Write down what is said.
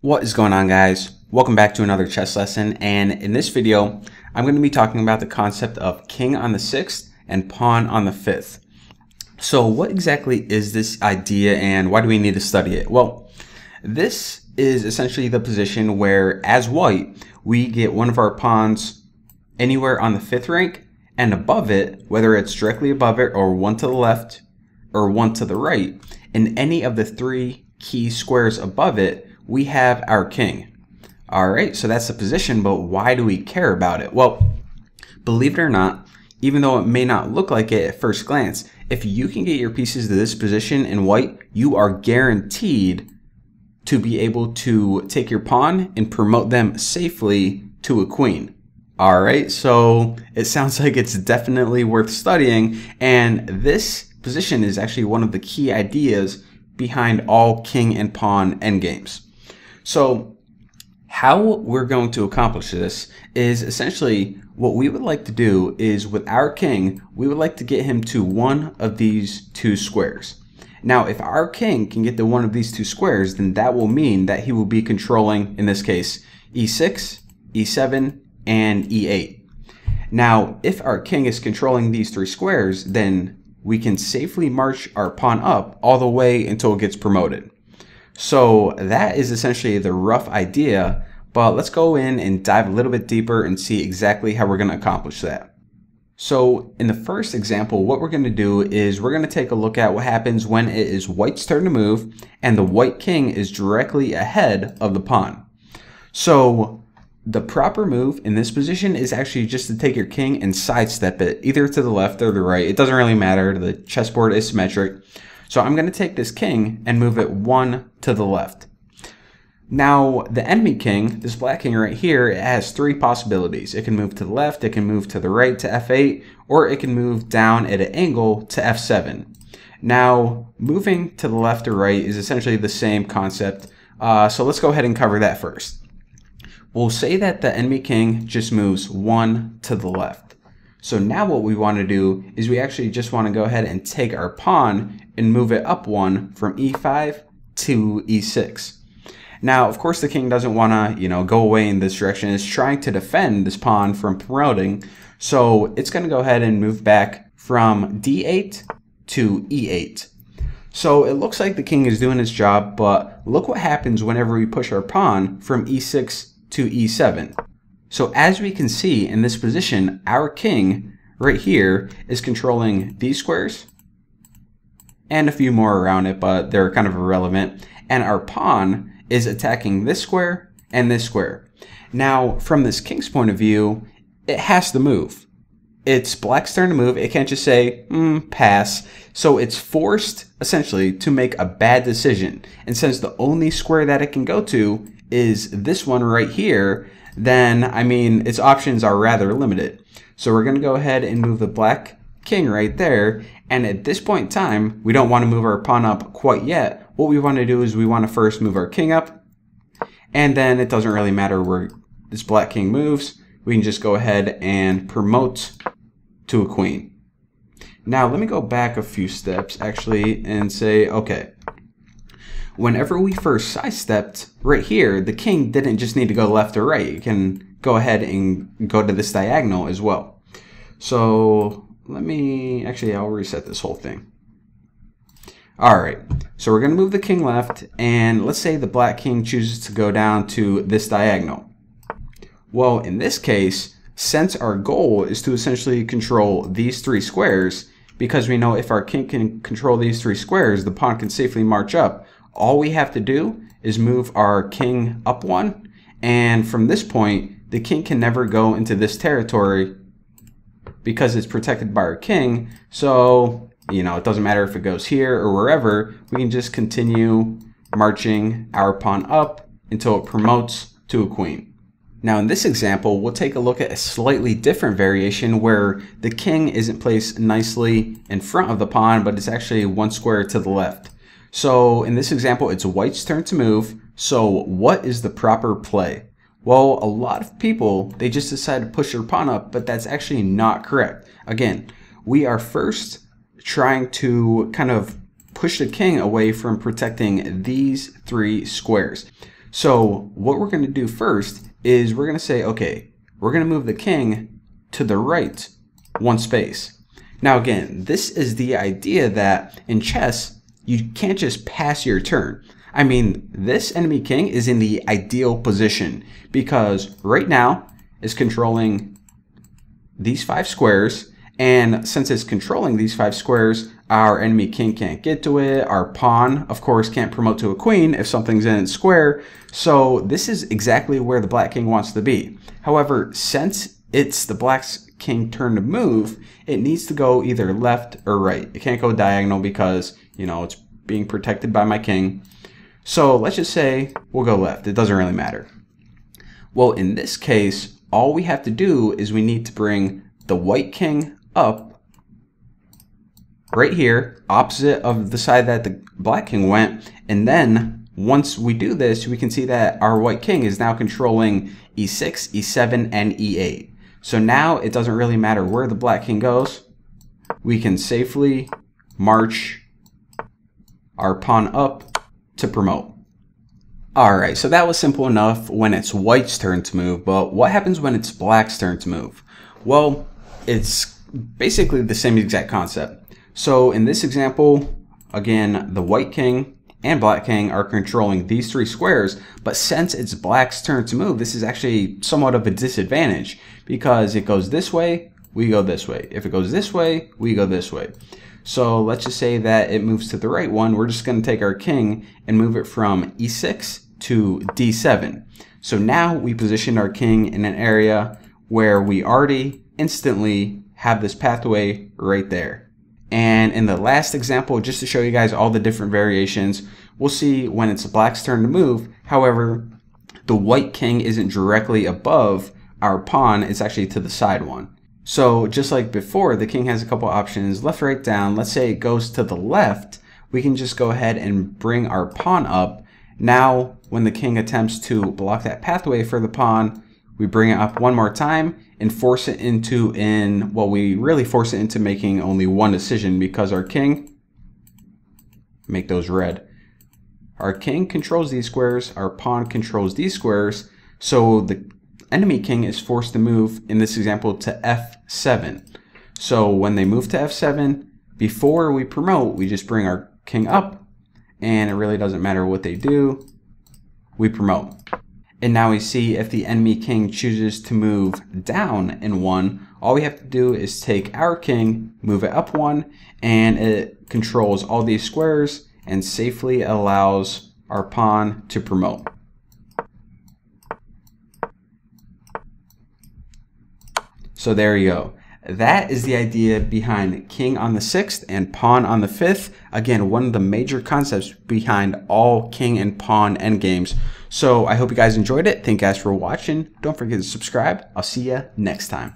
What is going on guys? Welcome back to another chess lesson and in this video I'm going to be talking about the concept of king on the 6th and pawn on the 5th. So what exactly is this idea and why do we need to study it? Well, this is essentially the position where as white we get one of our pawns anywhere on the 5th rank and above it, whether it's directly above it or one to the left or one to the right, in any of the three key squares above it, we have our king. All right, so that's the position, but why do we care about it? Well, believe it or not, even though it may not look like it at first glance, if you can get your pieces to this position in white, you are guaranteed to be able to take your pawn and promote them safely to a queen. All right, so it sounds like it's definitely worth studying, and this position is actually one of the key ideas behind all king and pawn endgames. So how we're going to accomplish this is essentially what we would like to do is with our king, we would like to get him to one of these two squares. Now, if our king can get to one of these two squares, then that will mean that he will be controlling, in this case, e6, e7, and e8. Now, if our king is controlling these three squares, then we can safely march our pawn up all the way until it gets promoted. So that is essentially the rough idea, but let's go in and dive a little bit deeper and see exactly how we're going to accomplish that. So in the first example, what we're going to do is we're going to take a look at what happens when it is white's turn to move and the white king is directly ahead of the pawn. So the proper move in this position is actually just to take your king and sidestep it, either to the left or the right. It doesn't really matter. The chessboard is symmetric. So I'm going to take this king and move it one to the left. Now, the enemy king, this black king right here, it has three possibilities. It can move to the left, it can move to the right to f8, or it can move down at an angle to f7. Now, moving to the left or right is essentially the same concept, uh, so let's go ahead and cover that first. We'll say that the enemy king just moves one to the left. So now what we want to do is we actually just want to go ahead and take our pawn and move it up one from e5 to e6. Now, of course, the king doesn't want to, you know, go away in this direction. It's trying to defend this pawn from promoting. So it's going to go ahead and move back from d8 to e8. So it looks like the king is doing its job, but look what happens whenever we push our pawn from e6 to e7. So as we can see in this position, our king right here is controlling these squares and a few more around it, but they're kind of irrelevant. And our pawn is attacking this square and this square. Now, from this king's point of view, it has to move. It's black's turn to move. It can't just say, mm, pass. So it's forced, essentially, to make a bad decision. And since the only square that it can go to is this one right here, then, I mean, its options are rather limited. So we're going to go ahead and move the black king right there. And at this point in time, we don't want to move our pawn up quite yet. What we want to do is we want to first move our king up. And then it doesn't really matter where this black king moves. We can just go ahead and promote to a queen. Now, let me go back a few steps actually and say, okay, whenever we first sidestepped right here, the king didn't just need to go left or right. You can go ahead and go to this diagonal as well. So let me, actually, I'll reset this whole thing. All right, so we're gonna move the king left, and let's say the black king chooses to go down to this diagonal. Well, in this case, since our goal is to essentially control these three squares, because we know if our king can control these three squares, the pawn can safely march up, all we have to do is move our king up one. And from this point, the king can never go into this territory because it's protected by our king. So, you know, it doesn't matter if it goes here or wherever. We can just continue marching our pawn up until it promotes to a queen. Now in this example, we'll take a look at a slightly different variation where the king isn't placed nicely in front of the pawn, but it's actually one square to the left. So in this example, it's white's turn to move. So what is the proper play? Well, a lot of people, they just decide to push their pawn up, but that's actually not correct. Again, we are first trying to kind of push the king away from protecting these three squares. So what we're going to do first is we're going to say, okay, we're going to move the king to the right one space. Now again, this is the idea that in chess, you can't just pass your turn. I mean, this enemy king is in the ideal position because right now is controlling these five squares. And since it's controlling these five squares, our enemy king can't get to it. Our pawn, of course, can't promote to a queen if something's in its square. So this is exactly where the black king wants to be. However, since it's the black's king turn to move, it needs to go either left or right. It can't go diagonal because, you know, it's being protected by my king. So let's just say we'll go left. It doesn't really matter. Well, in this case, all we have to do is we need to bring the white king up right here, opposite of the side that the black king went. And then once we do this, we can see that our white king is now controlling e6, e7, and e8. So now it doesn't really matter where the black king goes. We can safely march our pawn up to promote. Alright, so that was simple enough when it's white's turn to move, but what happens when it's black's turn to move? Well, it's basically the same exact concept. So in this example, again, the white king and black king are controlling these three squares, but since it's black's turn to move, this is actually somewhat of a disadvantage because it goes this way, we go this way. If it goes this way, we go this way. So let's just say that it moves to the right one. We're just going to take our king and move it from e6 to d7. So now we position our king in an area where we already instantly have this pathway right there. And in the last example, just to show you guys all the different variations, we'll see when it's black's turn to move. However, the white king isn't directly above our pawn, it's actually to the side one. So just like before, the king has a couple options, left, right, down. Let's say it goes to the left, we can just go ahead and bring our pawn up. Now, when the king attempts to block that pathway for the pawn, we bring it up one more time and force it into in, well, we really force it into making only one decision because our king, make those red. Our king controls these squares, our pawn controls these squares, so the enemy king is forced to move, in this example, to f7. So when they move to f7, before we promote, we just bring our king up, and it really doesn't matter what they do, we promote. And now we see if the enemy king chooses to move down in one, all we have to do is take our king, move it up one, and it controls all these squares and safely allows our pawn to promote. So there you go. That is the idea behind king on the sixth and pawn on the fifth. Again, one of the major concepts behind all king and pawn endgames. So I hope you guys enjoyed it. Thank you guys for watching. Don't forget to subscribe. I'll see you next time.